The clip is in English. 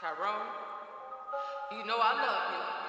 Tyrone, you know I love you.